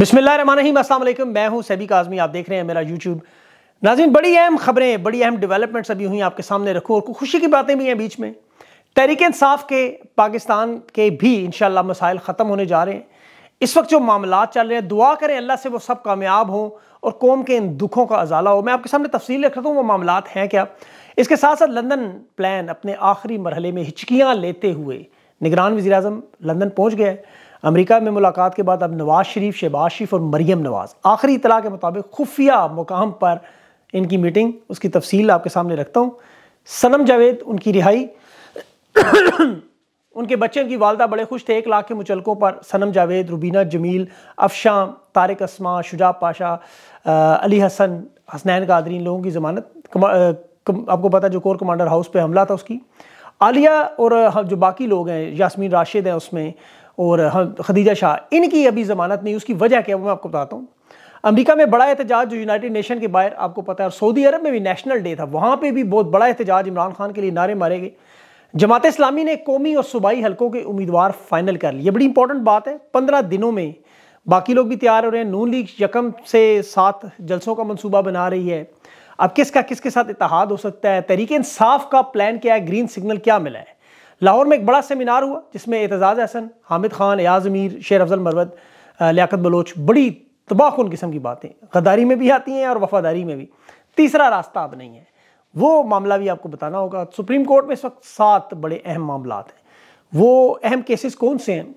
अस्सलाम वालेकुम मैं हूँ सभी काजमी, आप देख रहे हैं मेरा यूट्यूब नाजिन बड़ी अहम खबरें, बड़ी अहम डेवलपमेंट्स अभी हुई आपके सामने रखूँ और खुशी की बातें भी हैं बीच में। तहरीक इंसाफ के पाकिस्तान के भी इंशाल्लाह मसाइल ख़त्म होने जा रहे हैं। इस वक्त जो मामला चल रहे हैं, दुआ करें अल्लाह से वो सब कामयाब हों और कौम के इन दुखों का अजाला हो। मैं आपके सामने तफसील रख रहा हूँ, वो मामला हैं क्या? इसके साथ साथ लंदन प्लान अपने आखिरी मरहले में हिचकियाँ लेते हुए निगरान वजी अजम लंदन पहुँच गया अमेरिका में मुलाकात के बाद अब नवाज़ शरीफ शहबाज शरीफ और मरीम नवाज़। आखिरी इतला के मुताबिक खुफिया मुकाम पर इनकी मीटिंग, उसकी तफसील आपके सामने रखता हूँ। सनम जावेद, उनकी रिहाई। उनके बच्चे, उनकी वालदा बड़े खुश थे। एक लाख के मुचलकों पर सनम जावेद, रुबीना, जमील, अफशाम, तारक असमा शुजा पाशा अली हसन, हसनैन कादरी, इन लोगों की ज़मानत। आपको पता जो कोर कमांडर हाउस पे हमला था उसकी। आलिया और जो बाकी लोग हैं, यासमीन राशिद हैं उसमें और खदीजा शाह, इनकी अभी ज़मानत नहीं, उसकी वजह क्या वो मैं आपको बताता हूँ। अमेरिका में बड़ा एहतजाज जो यूनाइटेड नेशन के बाहर, आपको पता है, और सऊदी अरब में भी नेशनल डे था, वहाँ पर भी बहुत बड़ा एहतजाज इमरान खान के लिए नारे मारे गए। जमात इस्लामी ने कौमी और सूबाई हलकों के उम्मीदवार फाइनल कर लिए। बड़ी इंपॉर्टेंट बात है, पंद्रह दिनों में बाकी लोग भी तैयार हो रहे हैं, नून लीग यकम से सात जलसों का मनसूबा बना रही है। अब किसका, किसके साथ इतिहाद हो सकता है, तरीके इंसाफ का प्लान क्या है ग्रीन सिग्नल क्या मिला है? लाहौर में एक बड़ा सेमिनार हुआ, जिसमें एतजाज़ हसन, हामिद खान एयाज अमीर, शेर अफजल मरवद लियाकत बलोच, बड़ी तबाहन किस्म की बातें, गद्दारी में भी आती हैं और वफादारी में भी। तीसरा रास्ता अब नहीं है। वो मामला भी आपको बताना होगा। सुप्रीम कोर्ट में इस वक्त सात बड़े अहम मामला हैं। वो अहम केसेस कौन से हैं?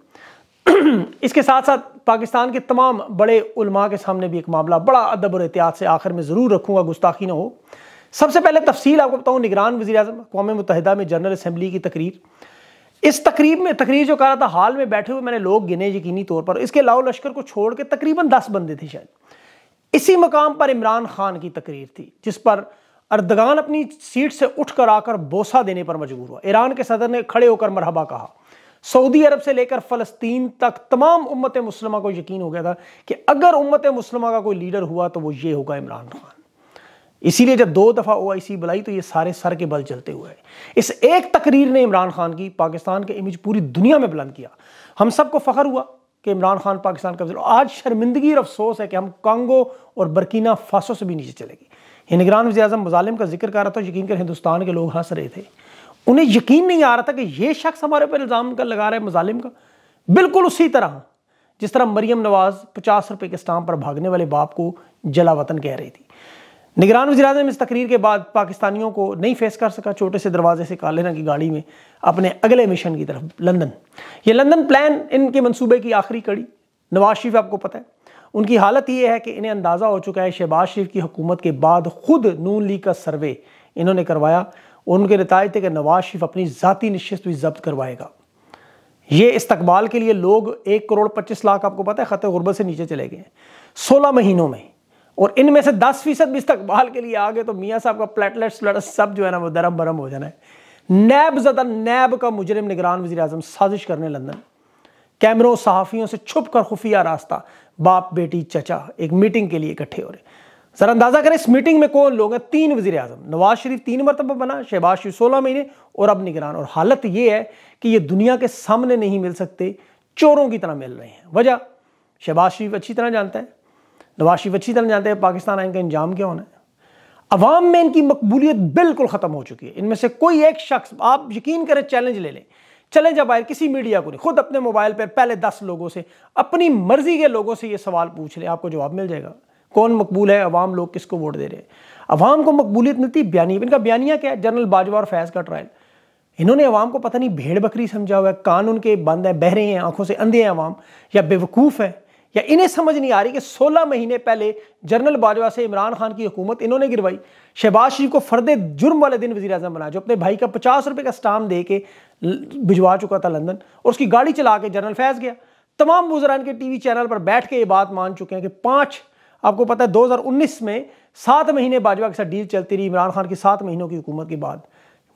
इसके साथ साथ पाकिस्तान के तमाम बड़े उलमा के सामने भी एक मामला बड़ा अदब और एहतियात से आखिर में ज़रूर रखूँगा, गुस्ताखी ना हो। सबसे पहले तफसील आपको बताऊँ, निगरान वजी अजम अकवा मुतहदा में जनरल असम्बली की तकरीर। इस तकरीब में, तकरीर जो कर रहा था, हाल में बैठे हुए मैंने लोग गिने यकीनी तौर पर। इसके लाओ लश्कर को छोड़ के तकरीबन दस बंदे थे शायद। इसी मकाम पर इमरान खान की तकरीर थी, जिस पर अर्दगान अपनी सीट से उठकर आकर बोसा देने पर मजबूर हुआ। ईरान के सदर ने खड़े होकर मरहबा कहा। सऊदी अरब से लेकर फ़लस्तीन तक तमाम उम्मत मुस्लिमा को यकीन हो गया था कि अगर उम्मत मुसलमा का कोई लीडर हुआ तो वो ये होगा इमरान खान। इसीलिए जब दो दफ़ा ओ आई सी बुलाई तो ये सारे सर के बल चलते हुए इस एक तकरीर ने इमरान खान की पाकिस्तान के इमेज पूरी दुनिया में बुलंद किया। हम सबको फ़ख्र हुआ कि इमरान खान पाकिस्तान का आज शर्मिंदगी और अफसोस है कि हम कांगो और बरकीना फासो से भी नीचे चलेगी ये निगरान वजी अजम मुजालिम का ज़िक्र कर रहा था, यकीन कर हिंदुस्तान के लोग हंस रहे थे। उन्हें यकीन नहीं आ रहा था कि ये शख्स हमारे पर इल्ज़ाम कर लगा रहा है मुजालिम का। बिल्कुल उसी तरह, जिस तरह मरियम नवाज़ पचास रुपये के स्टाम पर भागने वाले बाप को जला वतन कह रही थी। निगरान वजी अजम इस तकरीर के बाद पाकिस्तानियों को नहीं फेस कर सका, छोटे से दरवाजे से काले रंग की गाड़ी में अपने अगले मिशन की तरफ़, लंदन। ये लंदन प्लान इनके मनसूबे की आखिरी कड़ी। नवाज़ शरीफ, आपको पता है। उनकी हालत ये है कि इन्हें अंदाज़ा हो चुका है, शहबाज शरीफ की हुकूमत के बाद खुद नून लीग का सर्वे इन्होंने करवाया। उनके नतज थे कि नवाज़ शरीफ अपनी ज़ाती नशस्त भी जब्त करवाएगा। ये इस्तकबाल के लिए लोग एक करोड़ पच्चीस लाख, आपको पता है, ख़त गुरबत से नीचे चले गए सोलह महीनों में और इनमें से दस फ़ीसद इस्तकबाल के लिए आ गए तो मियाँ साहब का प्लेटलेट्स सब जो है ना वो दरम बरम हो जाना है। नैब ज़दा, नैब का मुजरम निगरान वजी अजम साजिश करने लंदन। कैमरों, सहाफ़ियों से छुप कर खुफिया रास्ता, बाप, बेटी, चचा, एक मीटिंग के लिए इकट्ठे हो रहे। सर अंदाज़ा करें, इस मीटिंग में कौन लोग हैं? तीन वजी अजम नवाज़ शरीफ तीन मरतबा बना, शहबाज शरीफ सोलह महीने और अब निगरान। और हालत ये है कि ये दुनिया के सामने नहीं मिल सकते, चोरों की तरह मिल रहे हैं। वजह, शहबाज शरीफ अच्छी तरह जानता है। नवाज़ शरीफ अच्छी तरह जानते हैं, पाकिस्तान आइन का इंजाम क्या होना है? अवाम में इनकी मकबूलियत बिल्कुल ख़त्म हो चुकी है। इनमें से कोई एक शख्स, आप यकीन करें चैलेंज ले लें। चले जा बाहर किसी मीडिया को नहीं, खुद अपने मोबाइल पर पहले दस लोगों से, अपनी मर्ज़ी के लोगों से ये सवाल पूछ ले, आपको जवाब मिल जाएगा। कौन मकबूल है? अवाम लोग किसको वोट दे रहे हैं? अवाम को मकबूलियत मिलती है बयानी, इनका बयानिया क्या है? जनरल बाजवा और फैज़ का ट्रायल इन्होंने अवाम को पता नहीं, भेड़ बकरी समझा हुआ है कान उनके बंद है बह रहे हैं, आँखों से अंधे हैं अवाम, या बेवकूफ़ है? या इन्हें समझ नहीं आ रही कि 16 महीने पहले जनरल बाजवा से इमरान खान की हुकूमत इन्होंने गिरवाई। शहबाज शरीफ को फर्द जुर्म वाले दिन वजी अजम बनाया जो अपने भाई का पचास रुपये का स्टाम दे के भिजवा चुका था लंदन और उसकी गाड़ी चला के जनरल फैज़ गया। तमाम बुजरान के टीवी चैनल पर बैठ के ये बात मान चुके हैं कि पाँच, आपको पता है 2019 में सात महीने बाजवा के साथ डील चलती रही, इमरान खान की सात महीनों की हुकूमत के बाद।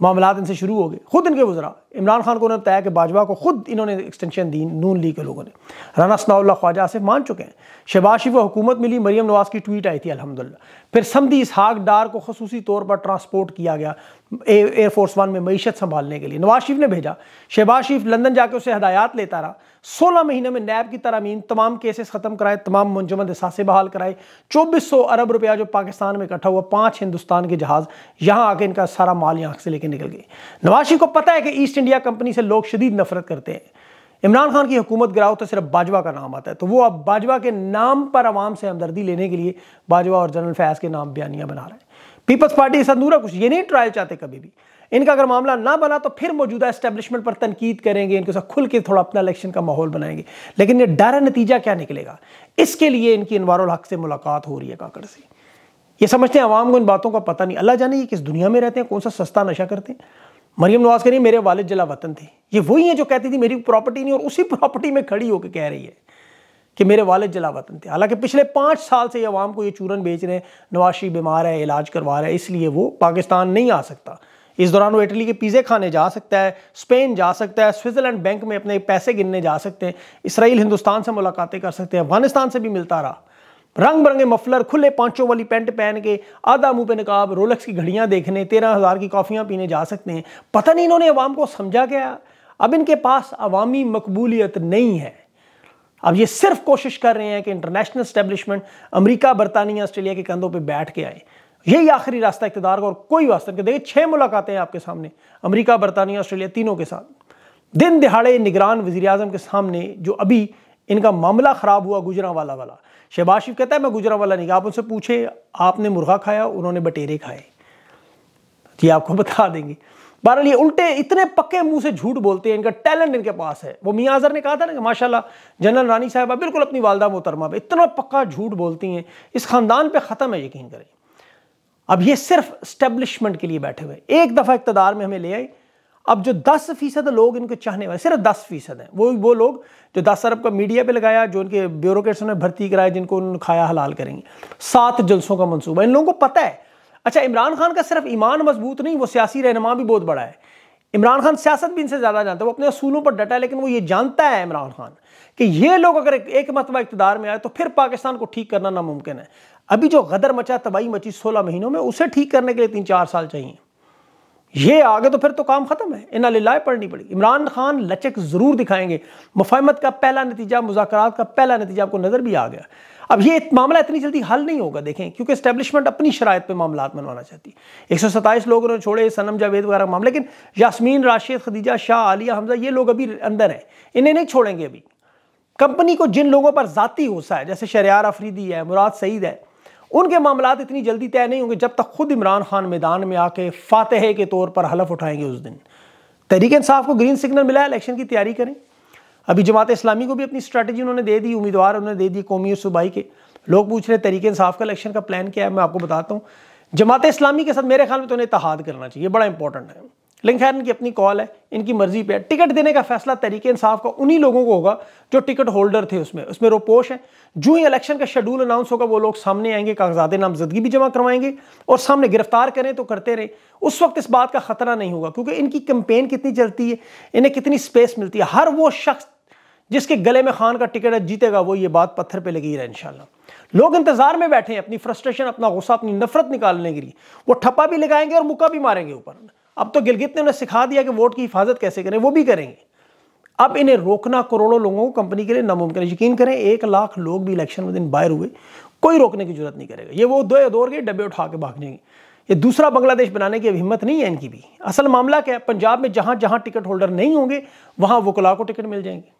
मामला इनसे शुरू हो गए। खुद इनके गुजरा। इमरान खान को उन्होंने बताया कि बाजवा को खुद इन्होंने एक्सटेंशन दी, नून ली के लोगों ने। राना सनाउल्ला ख्वाजा आसिफ मान चुके हैं। शरीफ को हुकूमत मिली मरीम नवाज़ की ट्वीट आई थी अलहमदिल्ला फिर समदी इसहाक डार को खसूसी तौर पर ट्रांसपोर्ट किया गया। एयरफोर्स वन में मीशत संभालने के लिए। नवाज़ शरीफ ने भेजा। शहबाज शरीफ लंदन जाकर उसे हदायत लेता रहा। सोलह महीने में नैब की तरमीन तमाम केसेस ख़त्म कराए, तमाम मुंजमद सासे बहाल कराए। चौबीस सौ अरब रुपया जो पाकिस्तान में इकट्ठा हुआ, पाँच हिंदुस्तान के जहाज़, यहाँ आके इनका सारा माल यहाँ से लेकर निकल गए। नवाज़ शरीफ को पता है कि ईस्ट इंडिया कंपनी से लोग शदीद नफरत करते हैं। इमरान खान की हुकूमत गिराओ तो सिर्फ़ बाजवा का नाम आता है। तो वो अब बाजवा के नाम पर आवाम से हमदर्दी लेने के लिए बाजवा और जनरल फैज़ के नाम बयानियाँ बना रहे हैं। पीपल्स पार्टी संदूरा कुछ ये नहीं ट्रायल चाहते कभी भी। इनका अगर मामला ना बना तो फिर मौजूदा एस्टेब्लिशमेंट पर तनकीद करेंगे, इनके साथ खुल के थोड़ा अपना इलेक्शन का माहौल बनाएँगे। लेकिन ये डर नतीजा क्या निकलेगा? इसके लिए इनकी इनवारुल हक से मुलाकात हो रही है काकड़ से। ये समझते हैं आवाम को इन बातों का पता नहीं। अल्लाह जाने ये किस दुनिया में रहते हैं, कौन सा सस्ता नशा करते हैं? मरियम नवाज़ करिए मेरे वालिद जला वतन थे। ये वही है जो कहती थी मेरी प्रॉपर्टी नहीं, और उसी प्रॉपर्टी में खड़ी होकर कह रही है। कि मेरे वालिद जला वतन थे। हालाँकि पिछले पाँच साल से ये आवाम को ये चूरन बेच रहे हैं, नवाशी बीमार है, इलाज करवा रहा है, इसलिए वो पाकिस्तान नहीं आ सकता। इस दौरान वो इटली के पिज़्ज़े खाने जा सकता है, स्पेन जा सकता है, स्विट्ज़रलैंड बैंक में अपने पैसे गिनने जा सकते हैं, इसराइल, हिंदुस्तान से मुलाकातें कर सकते हैं, अफ़गानिस्तान से भी मिलता रहा। रंग बरंगे मफलर, खुले पाँचों वाली पेंट पहन के, आधा मुँह पे निकाब, रोलेक्स की घड़ियाँ देखने, तेरह हज़ार की कॉफ़ियाँ पीने जा सकते हैं। पता नहीं इन्होंने अवाम को समझा क्या? अब इनके पास अवामी मकबूलियत नहीं है। अब ये सिर्फ़ कोशिश कर रहे हैं कि इंटरनेशनल स्टैब्लिशमेंट अमेरिका, बरतानिया, ऑस्ट्रेलिया के कंधों पर बैठ के आए। यही आखिरी रास्ता इकतदार का और कोई वास्ता नहीं देखिए, छह मुलाकातें हैं आपके सामने, अमेरिका, बरतानिया, ऑस्ट्रेलिया, तीनों के साथ। दिन दिहाड़े निगरान वजी अजम के सामने जो अभी इनका मामला ख़राब हुआ गुजरा वाला। वाला शहबाज शरीफ कहता है, मैं गुजरा वाला नहीं, आप उनसे पूछे, आपने मुर्गा खाया, उन्होंने बटेरे खाए। ये आपको बता देंगे। बहरहाल ये उल्टे इतने पक्के मुँह से झूठ बोलते हैं, इनका टैलेंट इनके पास है। वो मियाँ अजहर ने कहा था ना कि माशाल्लाह, जनरल रानी साहबा बिल्कुल अपनी वालदा मोहतरमा पे इतना पक्का झूठ बोलती हैं, इस खानदान पे ख़त्म है, यकीन करें। अब ये सिर्फ़ स्टेब्लिशमेंट के लिए बैठे हुए एक दफ़ा इकतदार में हमें ले आए। अब जो 10 फ़ीसद लोग इनको चाहने वाले, सिर्फ़ 10 फ़ीसद हैं। वो वो लोग जो 10 अरब का मीडिया पे लगाया, जो उनके ब्यूरोक्रेट्स ने भर्ती कराया, जिनको उन्होंने खाया हलाल करेंगे। सात जलसों का मनसूबा इन लोगों को पता है अच्छा इमरान खान का सिर्फ़ ईमान मज़बूत नहीं, वो सियासी रहनमा भी बहुत बड़ा है। इमरान खान सियासत भी इनसे ज़्यादा जानता है, वो अपने असूलों पर डटा है, लेकिन वो ये जानता है इमरान खान कि ये लोग अगर एक मतबा इकतदार में आए तो फिर पाकिस्तान को ठीक करना नामुमकिन है। अभी जो गदर मचा, तबाही मची सोलह महीनों में, उसे ठीक करने के लिए तीन चार साल चाहिए। ये आगे तो फिर तो काम खत्म है। इन लाए पढ़नी पड़ेगी। इमरान खान लचक ज़रूर दिखाएँगे। मुफाहमत का पहला नतीजा मुजाकर का पहला नतीजा आपको नज़र भी आ गया। अब ये मामला इतनी जल्दी हल नहीं होगा, देखें, क्योंकि स्टैब्लिशमेंट अपनी शरात पर मामला मनवाना चाहती है। एक सौ सत्ताईस लोग उन्होंने छोड़े, सनम जावेद वगैरह मामले, लेकिन यासमीन, राशिद, खदीजा, शाह, आलिया, हमजा, ये लोग अभी अंदर हैं। इन्हें नहीं छोड़ेंगे अभी। कंपनी को जिन लोगों पर ज़ाती गुस्सा है, जैसे शरियार अफरीदी है, मुराद सईद है, उनके मामला इतनी जल्दी तय नहीं होंगे जब तक खुद इमरान खान मैदान में आके फातह के तौर पर हलफ उठाएँगे उस दिन। तहरीक इंसाफ को ग्रीन सिग्नल मिला इलेक्शन की तैयारी करें। अभी जमात इस्लामी को भी अपनी स्ट्रैटेजी उन्होंने दे दी, उम्मीदवार उन्होंने दे दी कौमी और सूबाई के। लोग पूछ रहे तरीके इंसाफ का इलेक्शन का प्लान क्या है? मैं आपको बताता हूँ। जमात इस्लामी के साथ मेरे ख्याल में तो उन्हें इतहाद करना चाहिए बड़ा इंपॉर्टेंट है। लेकिन खैर, इनकी अपनी कॉल है, इनकी मर्ज़ी पे टिकट देने का फैसला तरीके इंसाफ का उन्हीं लोगों को होगा जो टिकट होल्डर थे उसमें। उसमें रोपोश है। जो ही इलेक्शन का शेड्यूल अनाउंस होगा, वो लोग सामने आएँगे कागजात नामजदगी भी जमा करवाएँगे और सामने गिरफ़्तार करें तो करते रहे। उस वक्त इस बात का खतरा नहीं होगा, क्योंकि इनकी कंपेन कितनी चलती है, इन्हें कितनी स्पेस मिलती है। हर वो शख्स जिसके गले में खान का टिकट जीतेगा वो, ये बात पत्थर पर लगी रहे इनशाला लोग इंतज़ार में बैठे हैं अपनी फ्रस्ट्रेशन, अपना गुस्सा, अपनी नफरत निकालने के लिए। वो ठप्पा भी लगाएँगे और मुक्का भी मारेंगे ऊपर। अब तो गिलगित ने उन्हें सिखा दिया कि वोट की हिफाजत कैसे करें, वो भी करेंगे। अब इन्हें रोकना करोड़ों लोगों को, कंपनी के लिए नामुमकिन है। यकीन करें, एक लाख लोग भी इलेक्शन में दिन बाहर हुए, कोई रोकने की ज़रूरत नहीं करेगा। ये वो दो दौड़ के डब्बे उठा के भाग जाएँगे। ये दूसरा बांग्लादेश बनाने की अब हिम्मत नहीं है इनकी भी। असल मामला क्या है, पंजाब में जहाँ जहाँ टिकट होल्डर नहीं होंगे, वहाँ वकला को टिकट मिल जाएँगे।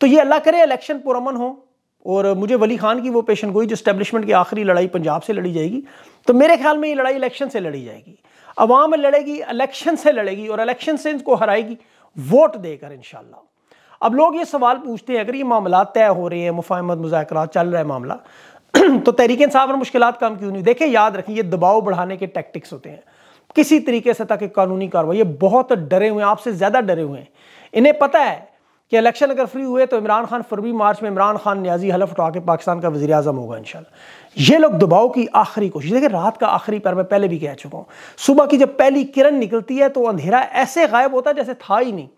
तो ये अल्लाह करे इलेक्शन पुरमन हो। और मुझे वली खान की वो पेशन गोई जो स्टैब्लिशमेंट की आखिरी लड़ाई पंजाब से लड़ी जाएगी। तो मेरे ख्याल में ये लड़ाई इलेक्शन से लड़ी जाएगी। अवाम लड़ेगी इलेक्शन से लड़ेगी और इलेक्शन से इनको हराएगी। वोट देकर इन अब लोग ये सवाल पूछते हैं, अगर ये मामला तय हो रहे हैं, मुफाहमत मुजाकर चल रहा है मामला तो तहरीक इंसाफ और मुश्किल कम क्यों नहीं? देखें याद रखें, ये दबाव बढ़ाने के टैक्टिक्स होते हैं। किसी तरीके से ताकि कानूनी कार्रवाई, ये बहुत डरे हुए हैं, आपसे ज़्यादा डरे हुए हैं। इन्हें पता है कि इलेक्शन अगर फ्री हुए तो इमरान खान फरवरी, मार्च में इमरान खान न्याजी हलफ उठा के पाकिस्तान का वजी अजम होगा इन ये लोग दबाव की आखिरी कोशिश, देखिए रात का आखिरी पैर मैं पहले भी कह चुका हूँ। सुबह की जब पहली किरण निकलती है तो अंधेरा ऐसे गायब होता है जैसे था ही नहीं।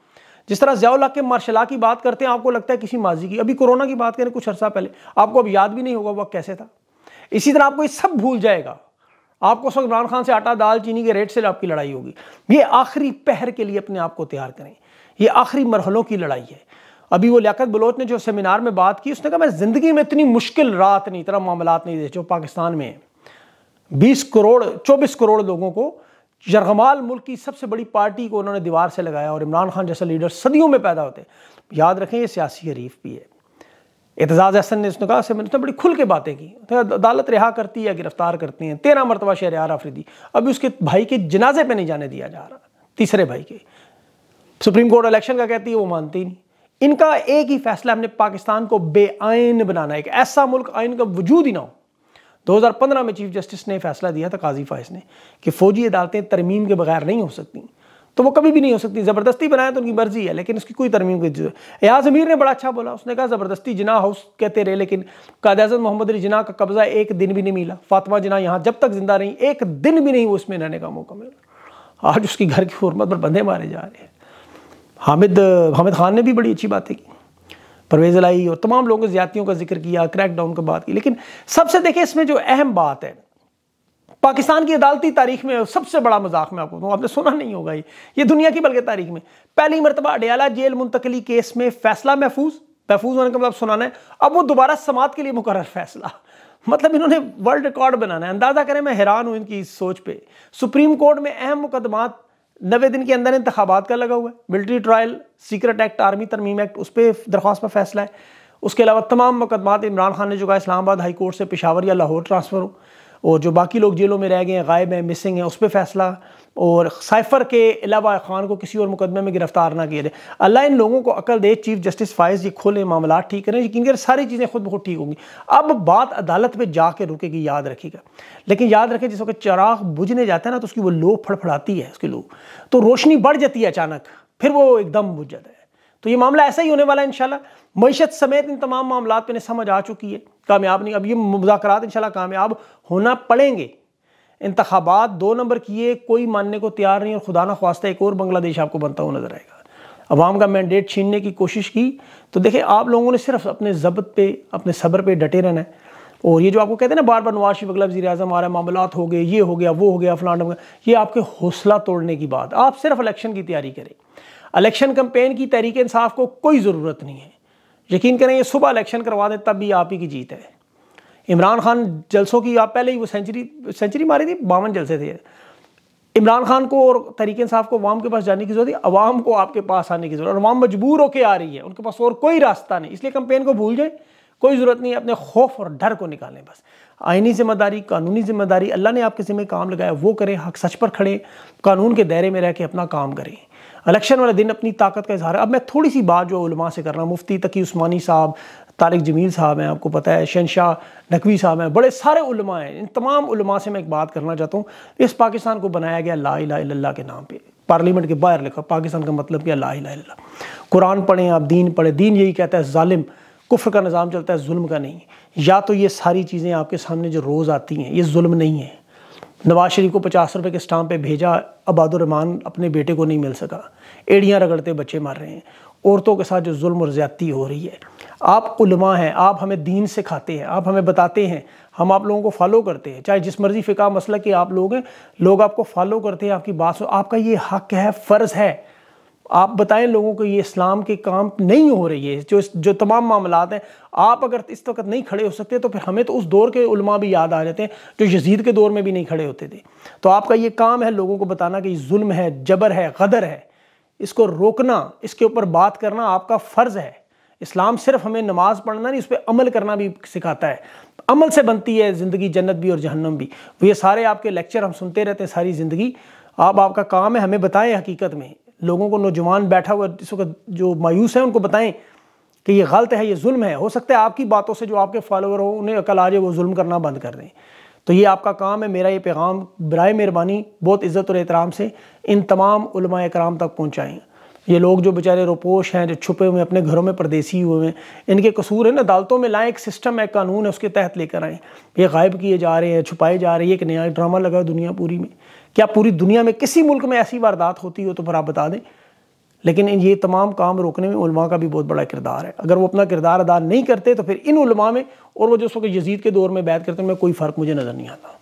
जिस तरह जयाउल्ला के मार्शला की बात करते हैं, आपको लगता है किसी माजी की। अभी कोरोना की बात करें, कुछ अर्सा पहले, आपको अब याद भी नहीं होगा वह कैसे था। इसी तरह आपको ये सब भूल जाएगा। आपको उस वक्त इमरान खान से आटा, दाल, चीनी के रेट से आपकी लड़ाई होगी। ये आखिरी पहर के लिए अपने आप को तैयार करें। ये आखिरी मरहलों की लड़ाई है। अभी वो लियाकत बलोच ने जो सेमिनार में बात की, उसने कहा, मैं ज़िंदगी में इतनी मुश्किल रात नहीं, इतना मामला नहीं दे जो पाकिस्तान में बीस करोड़, चौबीस करोड़ लोगों को यरगमाल मुल्क की सबसे बड़ी पार्टी को उन्होंने दीवार से लगाया और इमरान खान जैसा लीडर सदियों में पैदा होते। याद रखें, ये सियासी हरीफ भी है। एतजाज़ अहसन ने उसने कहा मैंने बड़ी खुल के बातें की। तो अदालत रिहा करती है, गिरफ़्तार करती हैं। तेरह मरतबा शहर आफरीदी। अभी उसके भाई के जनाजे पे नहीं जाने दिया जा रहा। तीसरे भाई के। सुप्रीम कोर्ट इलेक्शन का कहती है, वो मानती नहीं। इनका एक ही फैसला हमने पाकिस्तान को बेआइन बनाना एक ऐसा मुल्क आइन का वजूद ही ना हो। 2015 में चीफ जस्टिस ने फैसला दिया था काजी फाइज ने कि फौजी अदालतें तरमीम के बगैर नहीं हो सकती। तो वो कभी भी नहीं हो सकती। ज़बरदस्ती बनाए तो उनकी मर्ज़ी है, लेकिन उसकी कोई तरमीम की एयाज अमीर ने बड़ा अच्छा बोला। उसने कहा, ज़बरदस्ती जिना हाउस कहते रहे, लेकिन काद अजम मोहम्मद अली जिना का कब्जा एक दिन भी नहीं मिला। फातमा जिना यहाँ जब तक ज़िंदा रही, एक दिन भी नहीं वो उसमें रहने का मौका मिला। आज उसकी घर की हरमत पर बंधे मारे जा रहे हैं। हामिद हामिद खान ने भी बड़ी अच्छी बातें की। परवेज़ लाई और तमाम लोगों, ज़्यादतियों का ज़िक्र किया क्रैकडाउन की बात की। लेकिन सबसे देखें इसमें जो अहम बात है, पाकिस्तान की अदालती तारीख में सबसे बड़ा मज़ाक में आपको आपने सुना नहीं होगा ये। ये दुनिया की बल्कि तारीख में। पहली मरतबा अडयाला जेल मुंतकली केस में फैसला महफूज महफूज होने का मतलब सुनाना है। अब वो दोबारा समात के लिए मुकर फैसला। मतलब इन्होंने वर्ल्ड रिकॉर्ड बनाना है। अंदाज़ा करें, मैं हैरान हूँ इनकी सोच पे। सुप्रीम कोर्ट में अहम मुकदमात नबे दिन के अंदर इंतबात का लगा हुआ है। Military trial secret act army तरमीम एक्ट उस पर दरख्वास्त पर फैसला है। उसके अलावा तमाम मुकदमात इमरान खान ने जो कहा, इस्लामाबाद हाई कोर्ट से पिशावर या लाहौर ट्रांसफ़र हो। और जो बाकी लोग जेलों में रह गए हैं, गायब हैं मिसिंग हैं, उस पर फैसला। और साइफर के अलावा खान को किसी और मुकदमे में गिरफ़्तार ना किया जाए। अल्लाह इन लोगों को अकल दे, चीफ जस्टिस फायज ये खोले मामला ठीक करें। यकीन करें, सारी चीज़ें खुद बहुत ठीक होंगी। अब बात अदालत में जाके रुकेगी, याद रखिएगा। लेकिन याद रखें, जिस वक्त चिराग बुझने जाता है ना तो उसकी वो लो फड़फड़ाती है, उसकी लो तो रोशनी बढ़ जाती है अचानक, फिर वो एकदम बुझ जाता है। तो ये मामला ऐसा ही होने वाला है इनशाला मीशत समेत इन तमाम मामला पर समझ आ चुकी है। कामयाब नहीं, अब ये मुजाकर इनशाला कामयाब होना पड़ेंगे। इंतबात दो नंबर किए, कोई मानने को तैयार नहीं और खुदा ना ख्वास्ता एक और बांग्लादेश आपको बनता हुआ नज़र आएगा। अवाम का मैंडेट छीनने की कोशिश की। तो देखें आप लोगों ने सिर्फ़ अपने जबत पे, अपने सब्र पे डटे रहना है। और ये जो आपको कहते हैं ना बार बार नवाज़ शरीफ, अगला वजी अजम आ रहा मामला हो गए, ये हो गया, वो हो गया फलान ये आपके हौसला तोड़ने की बात। आप सिर्फ़ इलेक्शन की तैयारी करें। इलेक्शन कंपेन की तहरीक इंसाफ को कोई ज़रूरत नहीं है। यकीन करें, ये सुबह इलेक्शन करवा दें, तब भी आप ही की जीत है। इमरान खान जलसों की, आप पहले ही वो सेंचुरी सेंचुरी मारी थी, बावन जलसे थे। इमरान खान को और तरीके इंसाफ को अवाम के पास जाने की ज़रूरत है अवाम को आपके पास आने की ज़रूरत है अवाम मजबूर होकर आ रही है, उनके पास और कोई रास्ता नहीं, इसलिए कंपेन को भूल जाए, कोई ज़रूरत नहीं है अपने खौफ और डर को निकालें बस। आइनी ज़िम्मेदारी, कानूनी ज़िम्मेदारी, अल्लाह ने आपके ज़िम्मे काम लगाया, वो करें, हक सच पर खड़े, कानून के दायरे में रह के अपना काम करें। इलेक्शन वाले दिन अपनी ताकत का इजहार, अब मैं थोड़ी सी बात जो उलमा से कर रहा हूँ मुफ्ती तकी उस्मानी साहब तारिक जमील साहब हैं, आपको पता है, शहनशाह नकवी साहब हैं, बड़े सारे उलमा हैं। इन तमाम उलमा से मैं एक बात करना चाहता हूँ, इस पाकिस्तान को बनाया गया ला इला के नाम पर पार्लियामेंट के बाहर लिखा, पाकिस्तान का मतलब क्या? ला इला कुरान पढ़ें, आप दीन पढ़ें, दीन यही कहता है ालिम कुफ्र का निज़ाम चलता है, जुल्म का नहीं। या तो ये सारी चीज़ें आपके सामने जो रोज़ आती हैं, ये जुल्म नहीं है। नवाज़ शरीफ को पचास रुपये के स्टाम्प पे भेजा अबादुररहमान अपने बेटे को नहीं मिल सका। एड़ियाँ रगड़ते बच्चे मार रहे हैं। औरतों के साथ जो जुल्म और ज़्यादती हो रही है। आप उलमा हैं, आप हमें दीन सिखाते हैं, आप हमें बताते हैं, हम आप लोगों को फॉलो करते हैं। चाहे जिस मर्ज़ी फ़िका मसला कि आप लोग हैं, लोग आपको फॉलो करते हैं, आपकी बात आपका ये हक है? फ़र्ज़ है। आप बताएँ लोगों को ये इस्लाम के काम नहीं हो रही है, जो जो तमाम मामला हैं। आप अगर इस वक्त नहीं खड़े हो सकते तो फिर हमें तो उस दौर के उलमा भी याद आ जाते हैं, जो यजीद के दौर में भी नहीं खड़े होते थे। तो आपका ये काम है लोगों को बताना कि जुल्म है, जबर है, गदर है। इसको रोकना, इसके ऊपर बात करना आपका फ़र्ज़ है। इस्लाम सिर्फ़ हमें नमाज़ पढ़ना नहीं उस पर अमल करना भी सिखाता है। अमल से बनती है ज़िंदगी जन्नत भी और जहन्नम भी। वो ये सारे आपके लेक्चर हम सुनते रहते हैं सारी ज़िंदगी। आप, आपका काम है हमें बताएँ हकीकत में। लोगों को, नौजवान बैठा हुआ इस वक्त जो मायूस है, उनको बताएँ कि ये गलत है, ये जुल्म है। हो सकता है आपकी बातों से जो आपके फॉलोअर हो, उन्हें अकल आ जाए, वो जुल्म करना बंद कर दें। तो ये आपका काम है, मेरा ये पैगाम बर मेहरबानी, बहुत इज़्ज़त और एहतराम से इन तमाम कराम तक पहुँचाएँ। ये लोग जो बेचारे रोपोश हैं, जो छुपे हुए अपने घरों में परदेसी हुए हैं, इनके कसूर है ना, अदालतों में लाएँ, एक सिस्टम है कानून है, उसके तहत लेकर आएँ। ये गायब किए जा रहे हैं, छुपाए जा रहे हैं एक नया ड्रामा लगा दुनिया पूरी में। क्या पूरी दुनिया में किसी मुल्क में ऐसी वारदात होती हो तो फिर आप बता दें। लेकिन ये तमाम काम रोकने में उलमा का भी बहुत बड़ा किरदार है। अगर वो अपना किरदार अदा नहीं करते तो फिर इन उलमा में और वो जो उसको यजीद के दौर में बैत करते हैं कोई फ़र्क मुझे नज़र नहीं आता।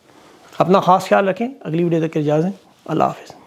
अपना ख़ास ख्याल रखें। अगली वीडियो तक इजाज़ें अल्लाह हाफ़िज़।